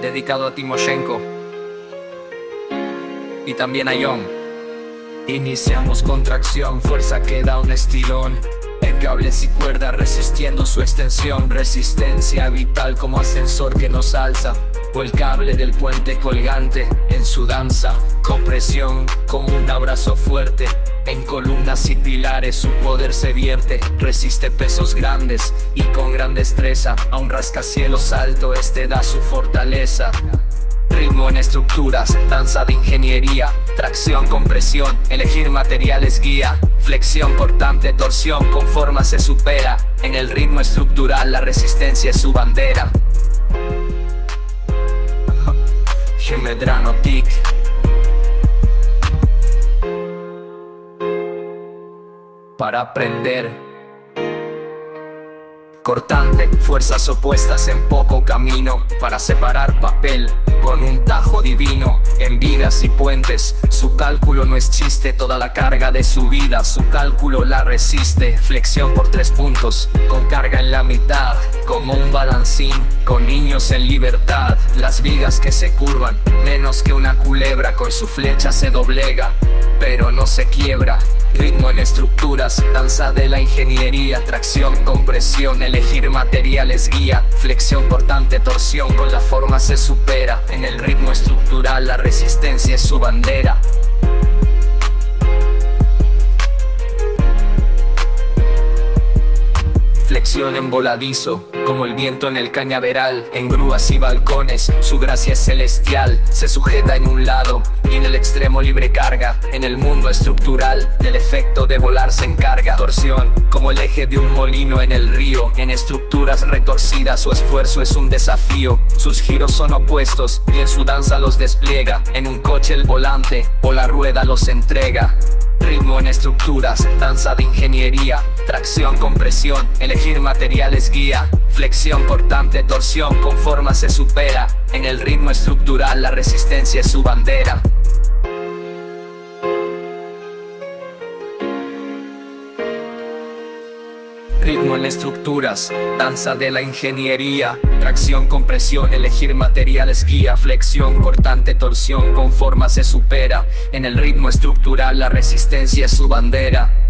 dedicado a Timoshenko y también a Young. Iniciamos contracción, fuerza que da un estirón. En cables y cuerda resistiendo su extensión, resistencia vital como ascensor que nos alza. O el cable del puente colgante en su danza, compresión como un abrazo fuerte. En columnas y pilares su poder se vierte, resiste pesos grandes y con gran destreza. A un rascacielos alto este da su fortaleza. Ritmo en estructuras, danza de ingeniería, tracción, compresión, elegir materiales guía, flexión portante, torsión, con forma se supera. En el ritmo estructural la resistencia es su bandera. Gemedrano TIC. Para aprender. Cortante, fuerzas opuestas en poco camino para separar papel con un tajo divino en vidas y puentes. Su cálculo no es chiste, toda la carga de su vida, su cálculo la resiste. Flexión por tres puntos, con carga en la mitad, como un balancín, con niños en libertad. Las vigas que se curvan, menos que una culebra con su flecha se doblega, pero no se quiebra. Ritmo en estructuras, danza de la ingeniería, tracción, compresión, elegir materiales, guía, flexión cortante, torsión, con la forma se supera. En el ritmo estructural la resistencia es su bandera. En voladizo, como el viento en el cañaveral, en grúas y balcones, su gracia es celestial, se sujeta en un lado y en el extremo libre carga, en el mundo estructural, del efecto de volar se encarga, torsión, como el eje de un molino en el río, en estructuras retorcidas su esfuerzo es un desafío, sus giros son opuestos y en su danza los despliega, en un coche el volante o la rueda los entrega. Ritmo en estructuras, danza de ingeniería, tracción, compresión, elegir materiales guía, flexión cortante, torsión, con forma se supera, en el ritmo estructural la resistencia es su bandera. Ritmo en estructuras, danza de la ingeniería, tracción, compresión, elegir materiales, guía, flexión, cortante, torsión, con forma se supera, en el ritmo estructural la resistencia es su bandera.